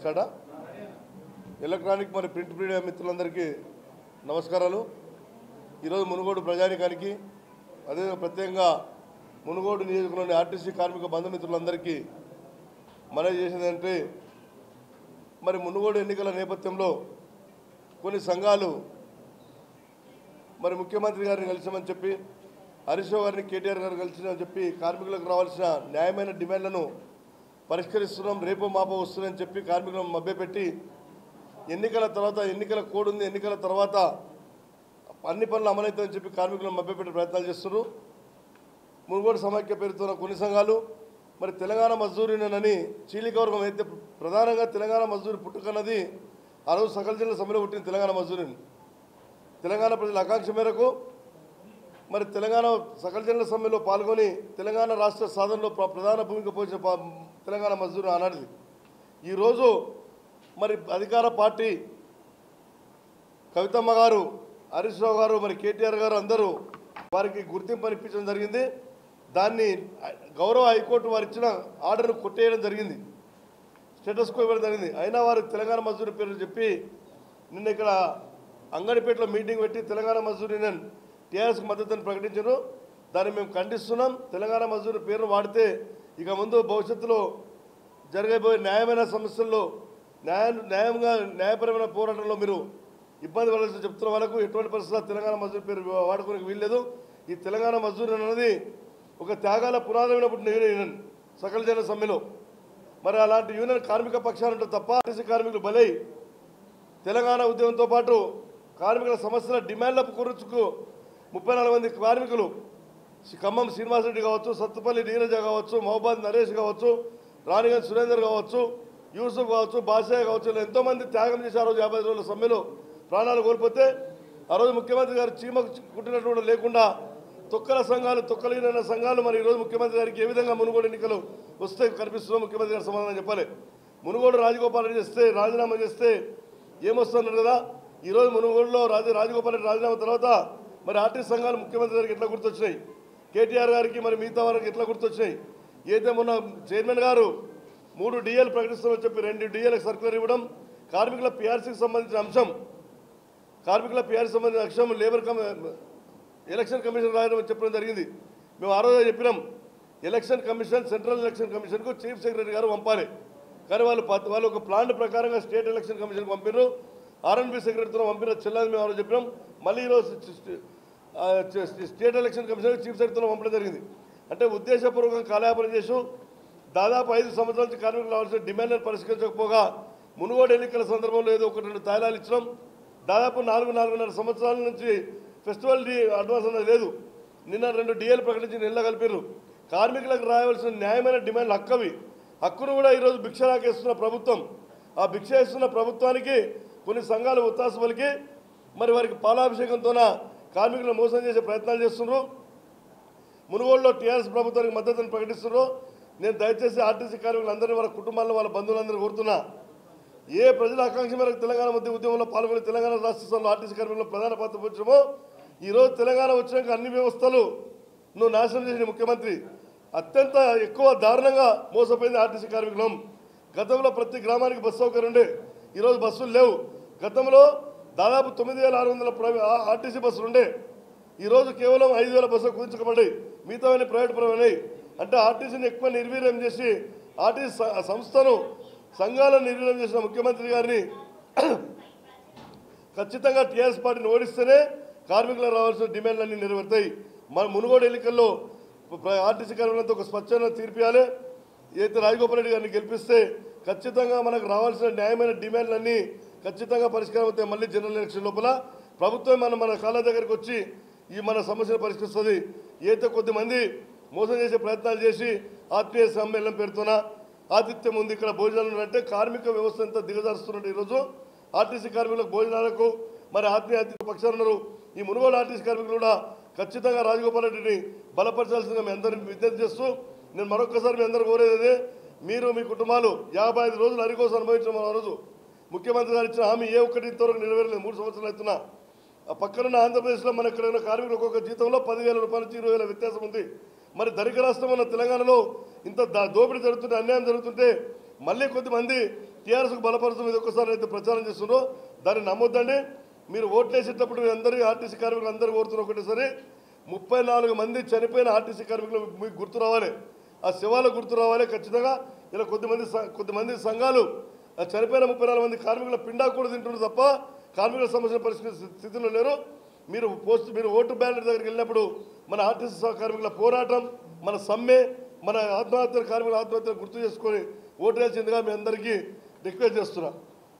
స్టార్టా electronic మరి print media మిత్రులందరికీ నమస్కారాలు. ఈరోజు మునుగోడు ప్రజానికానికి అదేవిధంగా ప్రత్యేకంగా మునుగోడు నియోజకవర్గంలోని ఆర్టీసీ కార్మిక బంధుమిత్రులందరికీ మనవి చేసేదంటే మరి మునుగోడు ఎన్నికల నేపథ్యంలో కొన్ని సంఘాలు మరి ముఖ్యమంత్రి గారిని కలిసామని చెప్పి హరీష్ గారిని కేటీఆర్ గారు కలిసామని చెప్పి కార్మికులకు రావాల్సిన న్యాయమైన డిమాండ్లను పరిష్కరిస్తున్నాం రేపు మాపో వస్తుందని చెప్పి కార్మికులను మభ్యపెట్టి ఎన్నికల తర్వాత ఎన్నికల కోడ్ ఉంది ఎన్నికల తర్వాత అన్ని పనులు అమలవుతాయని చెప్పి కార్మికులను మభ్యపెట్టే ప్రయత్నాలు చేస్తున్నారు. మునుగోడు సమాఖ్య పేరుతో కొన్ని సంఘాలు మరి తెలంగాణ మజ్దూరినని చీలిక వర్గం అయితే ప్రధానంగా తెలంగాణ మజ్దూరి పుట్టుకన్నది ఆ రోజు సకల జిల్లా సభలో పుట్టిన తెలంగాణ మజ్దూరిని. తెలంగాణ ప్రజల ఆకాంక్ష మేరకు మరి తెలంగాణ సకల జనుల సమ్మెలో పాల్గొని తెలంగాణ రాష్ట్ర సాధనలో ప్రధాన భూమిక పోసిన తెలంగాణ మజ్దూరు ఆనాటిది ఈరోజు మరి అధికార పార్టీ కవితమ్మ గారు హరీష్ రావు గారు మరి కేటీఆర్ గారు అందరూ వారికి గుర్తింపు అనిపించడం జరిగింది. దాన్ని గౌరవ హైకోర్టు వారు ఇచ్చిన ఆర్డర్ను కొట్టేయడం జరిగింది. స్టేటస్ కో ఇవ్వడం జరిగింది. అయినా వారు తెలంగాణ మజ్దూరి పేరు చెప్పి నిన్న ఇక్కడ అంగడిపేటలో మీటింగ్ పెట్టి తెలంగాణ మజ్దూర్ యూనియన్ టీఆర్ఎస్కు మద్దతుని ప్రకటించారు దాన్ని మేము ఖండిస్తున్నాం. తెలంగాణ మజ్దూరి పేరును వాడితే ఇక ముందు భవిష్యత్తులో జరగబోయే న్యాయమైన సమస్యల్లో న్యాయ న్యాయంగా న్యాయపరమైన పోరాటంలో మీరు ఇబ్బంది పడాల్సి చెప్తున్న వాళ్ళకు ఎటువంటి పరిస్థితుల్లో తెలంగాణ మజూరు పేరు వాడుకోనికి వీల్లేదు. ఈ తెలంగాణ మజ్దూర్ అనేది ఒక త్యాగాల పునాదమైనప్పుడు నేను యూనియన్ సకల జన సమ్మెలో. మరి అలాంటి యూనియన్ కార్మిక పక్షాలు ఉంటారు తప్ప ఆర్టీసీ కార్మికులు బలై తెలంగాణ ఉద్యమంతో పాటు కార్మికుల సమస్యల డిమాండ్ల కురుచుకు ముప్పై నాలుగు మంది కార్మికులు. శ్రీ ఖమ్మం శ్రీనివాసరెడ్డి కావచ్చు సత్తుపల్లి నీరజ కావచ్చు మహబాద్ నరేష్ కావచ్చు రాణిగంజ్ సురేందర్ కావచ్చు యూసుఫ్ కావచ్చు బాషా కావచ్చు ఎంతోమంది త్యాగం చేసి ఆ రోజు యాభై రోజుల సమ్మెలో. ప్రాణాలు కోల్పోతే ఆ రోజు ముఖ్యమంత్రి గారు చీమ కుట్టినట్టు కూడా లేకుండా తొక్కల సంఘాలు తొక్కలిన సంఘాలు మరి ఈరోజు ముఖ్యమంత్రి గారికి ఏ విధంగా మునుగోడు ఎన్నికలు వస్తే కనిపిస్తుందో ముఖ్యమంత్రి గారు సమాధానం చెప్పాలి. మునుగోడు రాజగోపాల్ రెడ్డి చేస్తే రాజీనామా చేస్తే ఏమొస్తున్నారు కదా? ఈరోజు మునుగోడులో రాజ రాజగోపాల్ రెడ్డి రాజీనామా తర్వాత మరి ఆర్టీసీ సంఘాలు ముఖ్యమంత్రి గారికి ఎట్లా గుర్తొచ్చినాయి? కేటీఆర్ గారికి మరి మిగతా వారికి ఎట్లా గుర్తొచ్చినాయి? ఏదైతే మొన్న చైర్మన్ గారు మూడు డిఎల్ ప్రకటిస్తామని చెప్పి రెండు డిఎల్కి సర్కులర్ ఇవ్వడం కార్మికుల పిఆర్సీకి సంబంధించిన అంశం కార్మికుల పిఆర్సీ సంబంధించిన అంశం లేబర్ కమి ఎలక్షన్ కమిషన్ రాయడం చెప్పడం జరిగింది. మేము ఆ రోజే చెప్పినాం ఎలక్షన్ కమిషన్ సెంట్రల్ ఎలక్షన్ కమిషన్కు చీఫ్ సెక్రటరీ గారు పంపాలి. కానీ వాళ్ళు వాళ్ళు ఒక ప్లాన్ ప్రకారంగా స్టేట్ ఎలక్షన్ కమిషన్కి పంపినారు ఆర్ఎన్బి సెక్రటరీతో పంపిన చెల్లని మేము చెప్పినాం. మళ్ళీ ఈరోజు స్టేట్ ఎలక్షన్ కమిషన్ చీఫ్ సెక్రటరీతో పంపడం జరిగింది. అంటే ఉద్దేశపూర్వకంగా కాలయాపన చేసాం దాదాపు ఐదు సంవత్సరాల నుంచి కార్మికులు రావాల్సిన డిమాండ్లను పరిష్కరించకపోగా మునుగోడు ఎన్నికల సందర్భంలో ఏదో ఒకటి రెండు తాయిలాలు ఇచ్చినాం. దాదాపు నాలుగు నాలుగున్నర సంవత్సరాల నుంచి ఫెస్టివల్ డి అడ్వాన్స్ అనేది లేదు. నిన్న రెండు డిఎల్ ప్రకటించి నిన్న కలిపారు కార్మికులకు రావాల్సిన న్యాయమైన డిమాండ్లు హక్కవి. హక్కును కూడా ఈరోజు భిక్ష రాకేస్తున్న ప్రభుత్వం. ఆ భిక్ష ఇస్తున్న ప్రభుత్వానికి కొన్ని సంఘాలు ఉత్తాస పలికి మరి వారికి పాలాభిషేకంతోన కార్మికులను మోసం చేసే ప్రయత్నాలు చేస్తున్నారు మునుగోడులో టీఆర్ఎస్ ప్రభుత్వానికి మద్దతును ప్రకటిస్తున్నారు నేను దయచేసి ఆర్టీసీ కార్మికులందరినీ వాళ్ళ కుటుంబాలను వాళ్ళ బంధువులందరినీ కోరుతున్నా ఏ ప్రజల ఆకాంక్ష మేరకు తెలంగాణ మధ్య ఉద్యమంలో పాల్గొని తెలంగాణ రాష్ట్ర ఆర్టీసీ కార్మికులు ప్రధాన పాత్ర పోషమో ఈరోజు తెలంగాణ వచ్చినాక అన్ని వ్యవస్థలు నువ్వు నాశనం చేసిన ముఖ్యమంత్రి. అత్యంత ఎక్కువ దారుణంగా మోసపోయింది ఆర్టీసీ కార్మికులం. గతంలో ప్రతి గ్రామానికి బస్సు సౌకర్యం ఉండే. ఈరోజు బస్సులు లేవు. గతంలో దాదాపు తొమ్మిది వేల ఆరు వందల ప్రైవే ఆర్టీసీ బస్సులు ఉండే. ఈరోజు కేవలం ఐదు వేల బస్సులు కుదించబడ్డాయి. మిగతావన్నీ ప్రైవేట్ పరమైనవి. అంటే ఆర్టీసీని ఎక్కువ నిర్వీర్యం చేసి ఆర్టీసీ సంస్థను సంఘాలను నిర్వీర్యం చేసిన ముఖ్యమంత్రి గారిని ఖచ్చితంగా టీఆర్ఎస్ పార్టీని ఓడిస్తేనే కార్మికులకు రావాల్సిన డిమాండ్లన్నీ నెరవేరుతాయి. మన మునుగోడు ఎన్నికల్లో ప్ర- ఆర్టీసీ కార్మికులంతా ఒక స్వచ్ఛమైన తీర్పియాలి. ఏదైతే రాజగోపాల్ రెడ్డి గారిని గెలిపిస్తే ఖచ్చితంగా మనకు రావాల్సిన న్యాయమైన డిమాండ్లన్నీ ఖచ్చితంగా పరిష్కారం అవుతాయి మళ్ళీ జనరల్ ఎలక్షన్ లోపల. ప్రభుత్వం మన మన కాళ్ళ దగ్గరికి వచ్చి ఈ మన సమస్యను పరిష్కరిస్తుంది. ఏదో కొద్దిమంది మోసం చేసే ప్రయత్నాలు చేసి ఆత్మీయ సమ్మేళనం పెడుతున్నా ఆతిథ్యం ఉంది ఇక్కడ భోజనాలు అంటే కార్మిక వ్యవస్థ ఎంత దిగజారుస్తున్నట్టు ఈరోజు ఆర్టీసీ కార్మికులకు భోజనాలకు మరి ఆత్మీయ అతిథి పక్షాలు ఈ మునుగోడు ఆర్టీసీ కార్మికులు కూడా ఖచ్చితంగా రాజగోపాల్ రెడ్డిని బలపరచాల్సిందిగా మీ అందరినీ విజ్ఞప్తి చేస్తూ నేను మరొకసారి మీ అందరూ కోరేది మీరు మీ కుటుంబాలు యాభై ఐదు రోజులు అరికోసం అనుభవించడం ఆ రోజు. ముఖ్యమంత్రి గారు ఇచ్చిన హామీ ఏ ఒక్కటి ఇంతవరకు నెరవేరలేదు. మూడు సంవత్సరాలు అవుతున్నా. ఆ పక్కనున్న ఆంధ్రప్రదేశ్లో మన ఇక్కడ కార్మికులు కార్మికులకు ఒక్కొక్క జీతంలో పదివేల రూపాయల నుంచి ఇరవై వేల వ్యత్యాసం ఉంది. మరి ధనిక రాష్ట్రం ఉన్న తెలంగాణలో ఇంత దోపిడీ జరుగుతుంటే అన్యాయం జరుగుతుంటే మళ్ళీ కొద్దిమంది టీఆర్ఎస్కు బలపరచడం ఇది ఒక్కసారి అయితే ప్రచారం చేస్తున్నారో దాన్ని నమ్మొద్దండి. మీరు ఓట్లేసేటప్పుడు మీరు మీ అందరికీ ఆర్టీసీ కార్మికులు అందరూ కోరుతున్న ఒకటేసారి ముప్పై నాలుగు మంది చనిపోయిన ఆర్టీసీ కార్మికులు మీకు గుర్తు రావాలి. ఆ శివాలకు గుర్తు రావాలి ఖచ్చితంగా. ఇలా కొద్దిమంది కొద్దిమంది సంఘాలు చనిపోయిన ముప్పై నాలుగు మంది కార్మికుల పిండా కూడా తింటున్నారు తప్ప కార్మికుల సమస్యల పరిస్థితి స్థితిలో లేరు. మీరు పోస్ట్ మీరు ఓటు బ్యాలెట్ దగ్గరికి వెళ్ళినప్పుడు మన ఆర్టీసీ కార్మికుల పోరాటం మన సమ్మె మన ఆత్మహత్య కార్మికుల ఆత్మహత్యలు గుర్తు చేసుకొని ఓటు వేసిందిగా మీ అందరికీ రిక్వెస్ట్ చేస్తున్నా.